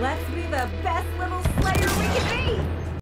left me the best little